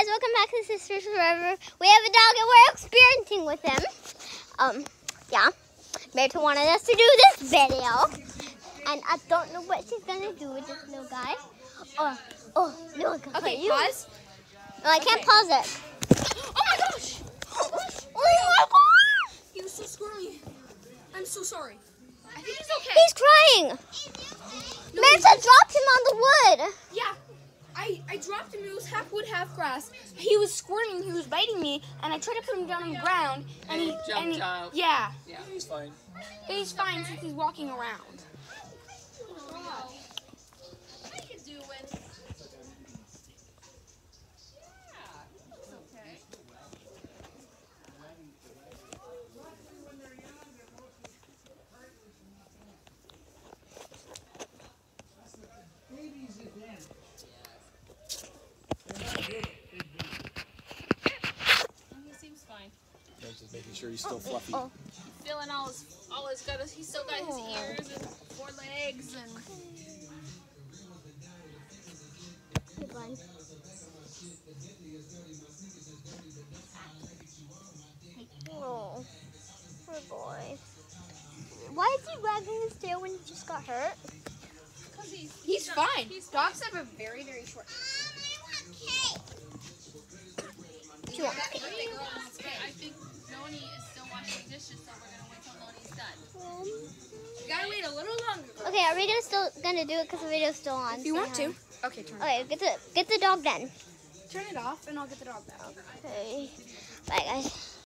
guys, welcome back to Sisters Forever. We have a dog and we're experimenting with him. Um, yeah. Myrtle wanted us to do this video. And I don't know what she's gonna do with this little guy. Oh, oh, no, Okay, you. pause. No, I can't pause it. Oh my gosh! Oh my god! He was so squirmy. I'm so sorry. I think he's okay. He's crying. No, Myrtle dropped him on the wood. Yeah. I, I dropped him. It was half wood, half grass. He was squirming. He was biting me, and I tried to put him down on the ground. And he Jumped and he, out. Yeah, Yeah, he's fine. he's fine since he's walking around. Just making sure he's still oh, fluffy. oh. Feeling all his, all his got his, he's still got his ears and four legs and. Good one. Oh, poor boy. Why is he wagging his tail when he just got hurt? Cause he's, He's not- fine. He's Dogs have a very very short. She wants I cake. think, I think Noni is still washing dishes, so we're gonna wait till Noni's done. Um, you gotta wait a little longer. Okay, are we gonna still gonna do it because the video's still on? If you Say want hi. to. Okay, turn. Okay, get the get the dog then. Turn it off, and I'll get the dog back. Okay. Bye guys.